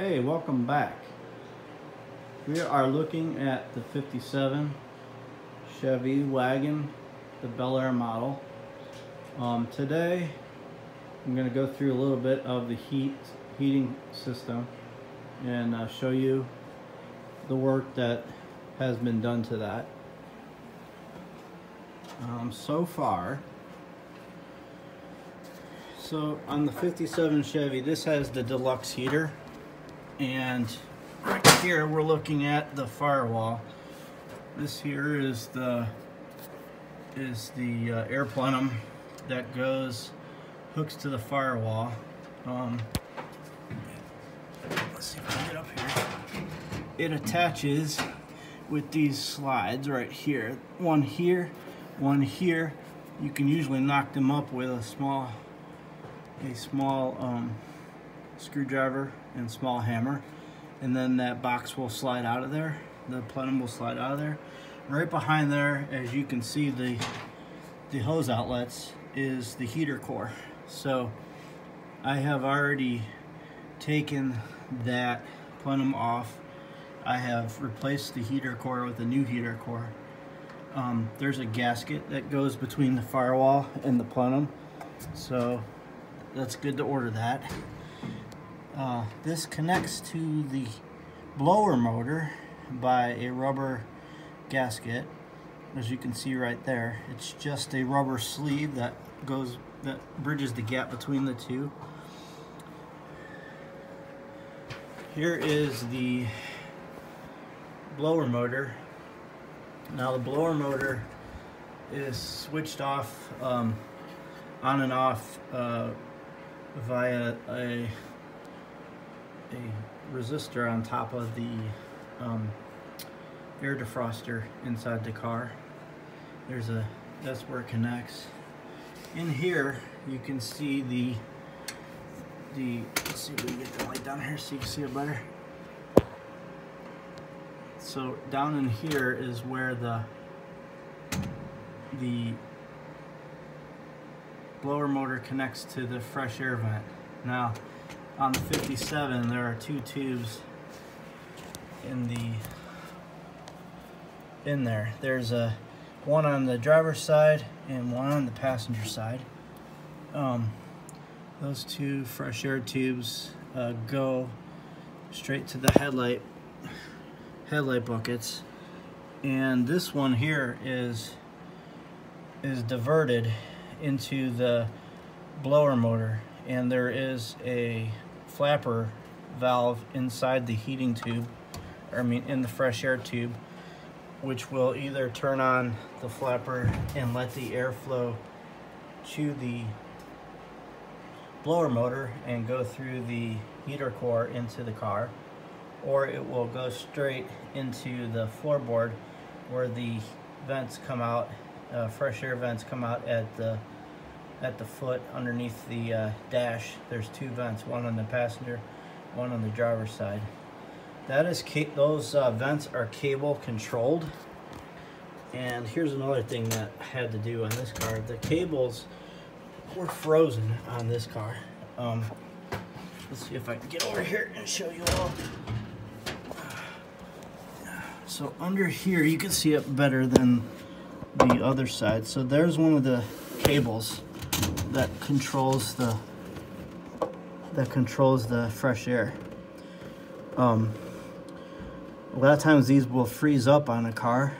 Hey, welcome back. We are looking at the 57 Chevy wagon, the Bel Air model. Um, today, I'm going to go through a little bit of the heat heating system and uh, show you the work that has been done to that. Um, so far, so on the 57 Chevy, this has the deluxe heater and right here we're looking at the firewall. This here is the is the uh, air plenum that goes hooks to the firewall. Um, let's see if I can get up here. It attaches with these slides right here. One here, one here. You can usually knock them up with a small a small um, screwdriver and small hammer and then that box will slide out of there. The plenum will slide out of there. Right behind there as you can see the the hose outlets is the heater core. So I have already taken that plenum off. I have replaced the heater core with a new heater core. Um, there's a gasket that goes between the firewall and the plenum so that's good to order that uh, this connects to the blower motor by a rubber gasket as you can see right there. It's just a rubber sleeve that goes that bridges the gap between the two. Here is the blower motor. Now the blower motor is switched off um, on and off uh, via a a resistor on top of the um, air defroster inside the car. There's a, that's where it connects. In here, you can see the, the, let's see if we can get the light down here so you can see it better. So down in here is where the, the blower motor connects to the fresh air vent. Now, on the 57 there are two tubes in the in there. There's a one on the driver's side and one on the passenger side. Um, those two fresh air tubes uh, go straight to the headlight headlight buckets. And this one here is is diverted into the blower motor. And there is a flapper valve inside the heating tube, or I mean in the fresh air tube, which will either turn on the flapper and let the airflow to the blower motor and go through the heater core into the car, or it will go straight into the floorboard where the vents come out, uh, fresh air vents come out at the at the foot underneath the uh, dash there's two vents one on the passenger one on the driver's side. That is those uh, vents are cable controlled. And here's another thing that I had to do on this car. The cables were frozen on this car. Um, let's see if I can get over here and show you all. So under here you can see it better than the other side. So there's one of the cables that controls the that controls the fresh air. Um, a lot of times these will freeze up on a car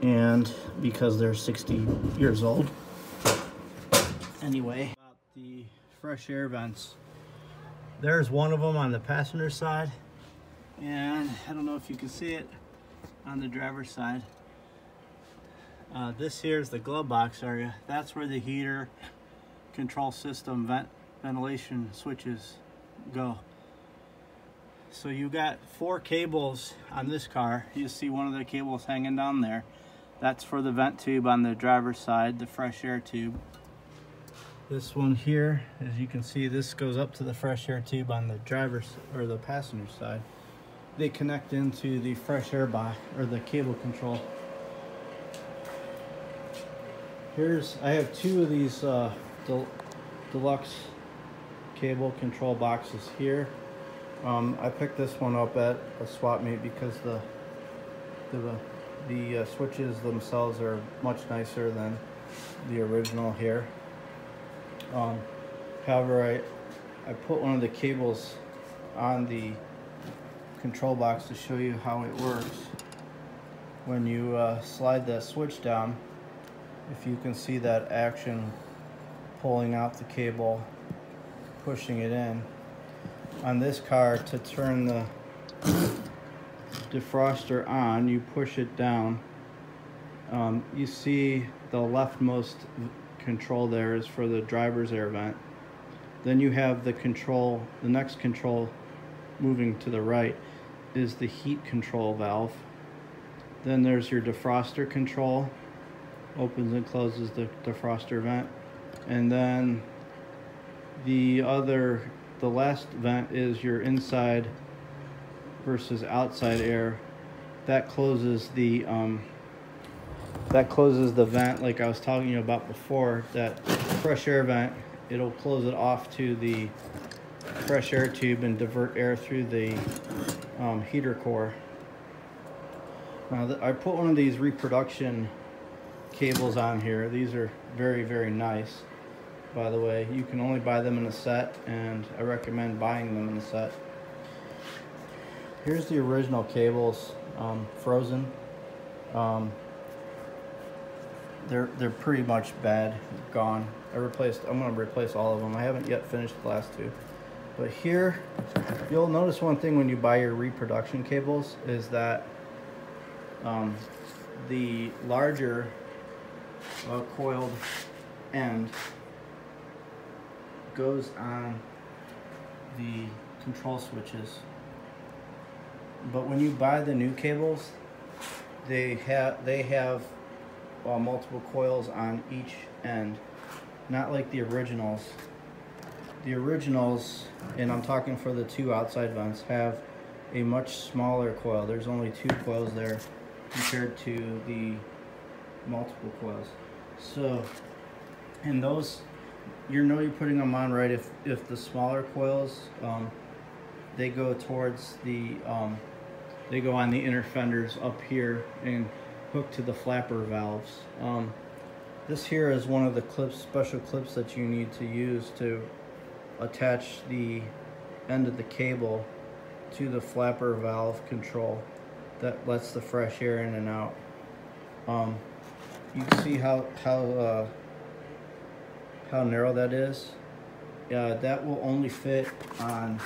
and because they're 60 years old. Anyway, the fresh air vents. There's one of them on the passenger side and I don't know if you can see it on the driver's side. Uh, this here is the glove box area. That's where the heater control system vent ventilation switches go. So you got four cables on this car. You see one of the cables hanging down there. That's for the vent tube on the driver's side, the fresh air tube. This one here, as you can see, this goes up to the fresh air tube on the driver's or the passenger side. They connect into the fresh air box or the cable control Here's, I have two of these uh, del deluxe cable control boxes here. Um, I picked this one up at a swap meet because the the the uh, switches themselves are much nicer than the original here. Um, however, I I put one of the cables on the control box to show you how it works. When you uh, slide that switch down, if you can see that action pulling out the cable, pushing it in. On this car, to turn the defroster on, you push it down. Um, you see the leftmost control there is for the driver's air vent. Then you have the control, the next control moving to the right is the heat control valve. Then there's your defroster control, opens and closes the defroster vent. And then the other, the last vent is your inside versus outside air. That closes the, um, that closes the vent like I was talking about before, that fresh air vent, it'll close it off to the fresh air tube and divert air through the um, heater core. Now I put one of these reproduction cables on here. These are very, very nice, by the way. You can only buy them in a set, and I recommend buying them in a set. Here's the original cables, um, frozen. Um, they're they're pretty much bad, gone. I replaced. I'm gonna replace all of them. I haven't yet finished the last two. But here, you'll notice one thing when you buy your reproduction cables is that um, the larger uh, coiled end goes on the control switches. But when you buy the new cables, they have they have uh, multiple coils on each end, not like the originals. The originals, and I'm talking for the two outside vents, have a much smaller coil. There's only two coils there compared to the multiple coils. So, and those, you know you're putting them on right if, if the smaller coils, um, they go towards the, um, they go on the inner fenders up here and hook to the flapper valves. Um, this here is one of the clips, special clips that you need to use to attach the end of the cable to the flapper valve control that lets the fresh air in and out. Um, you can see how how uh, how narrow that is. Yeah, that will only fit on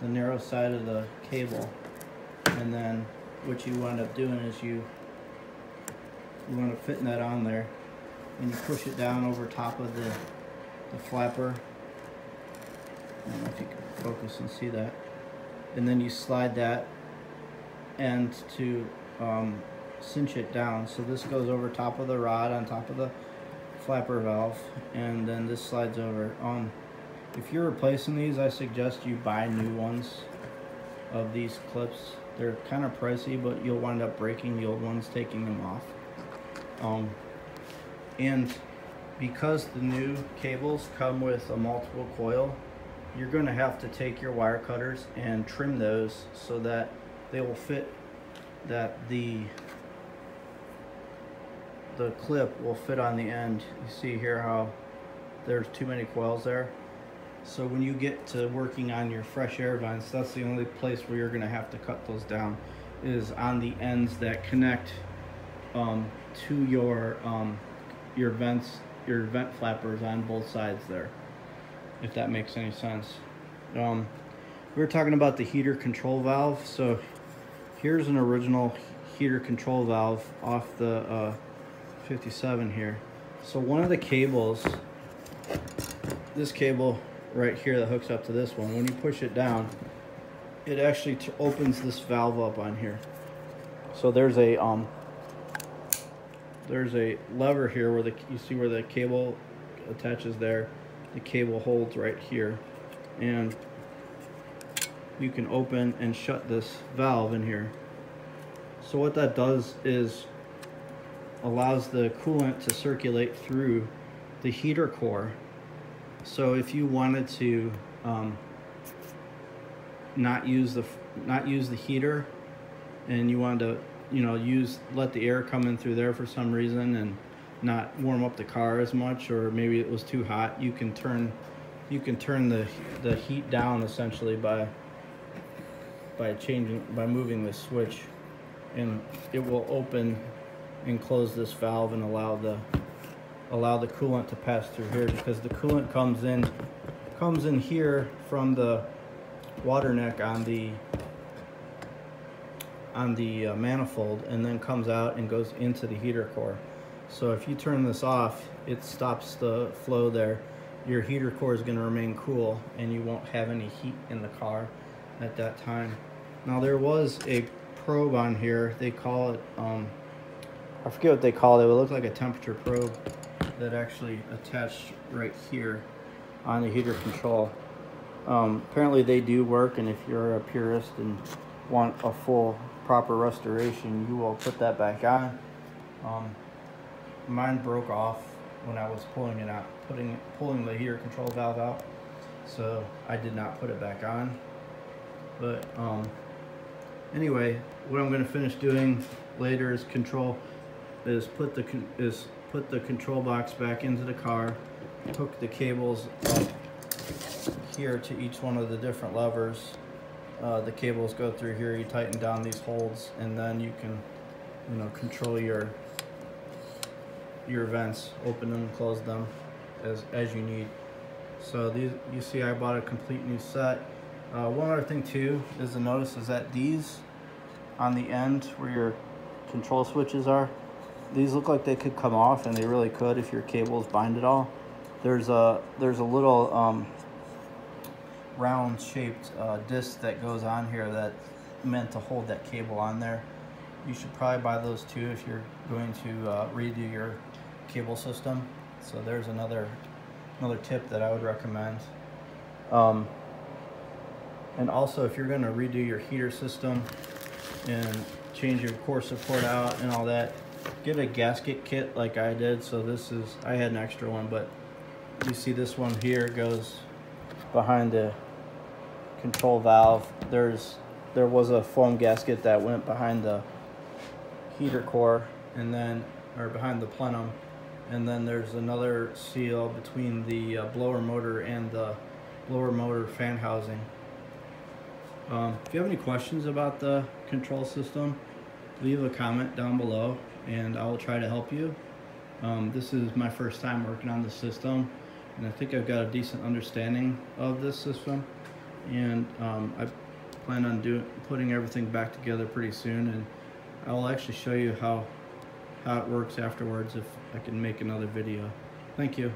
the narrow side of the cable, and then what you wind up doing is you you want to fit that on there, and you push it down over top of the the flapper. I don't know if you can focus and see that, and then you slide that end to um, cinch it down. So this goes over top of the rod on top of the flapper valve and then this slides over. Um, if you're replacing these, I suggest you buy new ones of these clips. They're kind of pricey, but you'll wind up breaking the old ones, taking them off. Um, and because the new cables come with a multiple coil, you're going to have to take your wire cutters and trim those so that they will fit that the the clip will fit on the end. You see here how there's too many coils there. So when you get to working on your fresh air vents, that's the only place where you're gonna have to cut those down is on the ends that connect um, to your um, your vents, your vent flappers on both sides there, if that makes any sense. Um, we were talking about the heater control valve. So here's an original heater control valve off the uh, 57 here. So one of the cables, this cable right here that hooks up to this one, when you push it down, it actually opens this valve up on here. So there's a um, there's a lever here where the you see where the cable attaches there. The cable holds right here, and you can open and shut this valve in here. So what that does is allows the coolant to circulate through the heater core. So if you wanted to um, not use the not use the heater and you wanted to you know use let the air come in through there for some reason and not warm up the car as much or maybe it was too hot you can turn you can turn the the heat down essentially by by changing by moving the switch and it will open and close this valve and allow the allow the coolant to pass through here because the coolant comes in comes in here from the water neck on the on the uh, manifold and then comes out and goes into the heater core. So if you turn this off, it stops the flow there. Your heater core is going to remain cool and you won't have any heat in the car at that time. Now there was a probe on here. They call it, um, I forget what they call it. It would look like a temperature probe that actually attached right here on the heater control. Um, apparently they do work and if you're a purist and want a full proper restoration, you will put that back on. Um, mine broke off when I was pulling it out, putting pulling the heater control valve out. So I did not put it back on. But um, anyway, what I'm going to finish doing later is control is put the is put the control box back into the car, hook the cables up here to each one of the different levers. Uh, the cables go through here, you tighten down these holds, and then you can, you know, control your your vents, open them, close them as, as you need. So these, you see I bought a complete new set. Uh, one other thing too is to notice is that these on the end where your control switches are, these look like they could come off and they really could if your cables bind at all. There's a, there's a little um, round shaped uh, disc that goes on here that meant to hold that cable on there. You should probably buy those too if you're going to uh, redo your cable system. So there's another another tip that I would recommend. Um, and also if you're going to redo your heater system and change your core support out and all that, get a gasket kit like I did. So this is, I had an extra one, but you see this one here goes behind the control valve. There's there was a foam gasket that went behind the heater core and then or behind the plenum and then there's another seal between the uh, blower motor and the blower motor fan housing. Um, if you have any questions about the control system, leave a comment down below and I will try to help you. Um, this is my first time working on the system and I think I've got a decent understanding of this system and um, I plan on doing putting everything back together pretty soon and I'll actually show you how how it works afterwards if I can make another video. Thank you.